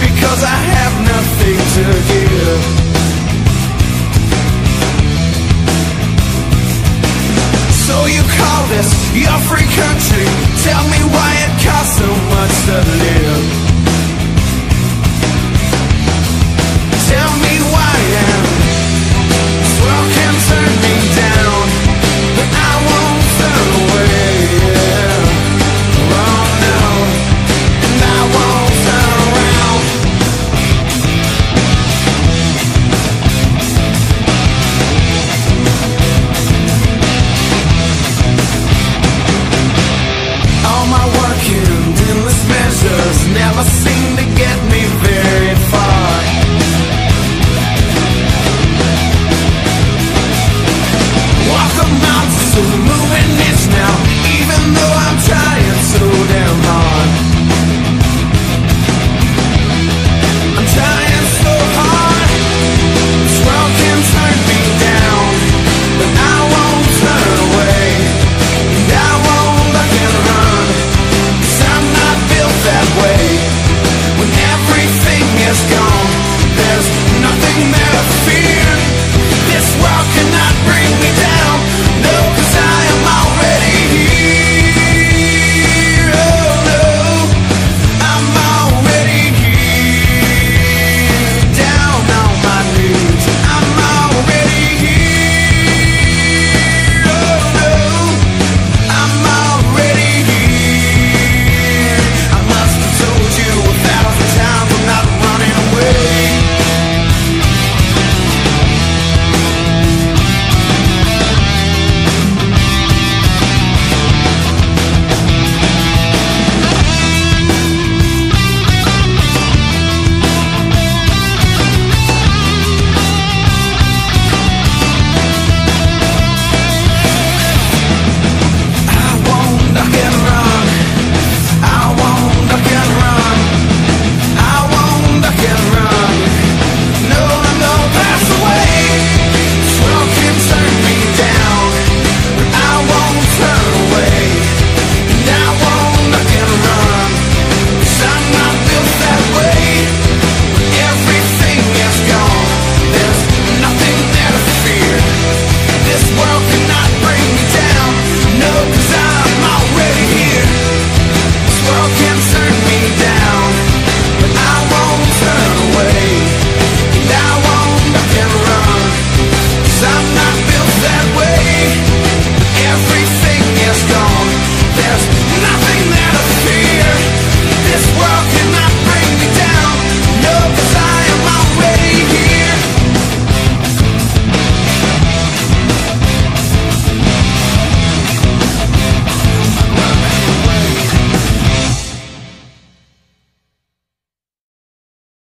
because I have nothing to give. So you call this your free country? Tell me why it costs so much to live. Cause I'm moving this now Even though I'm trying so damn hard.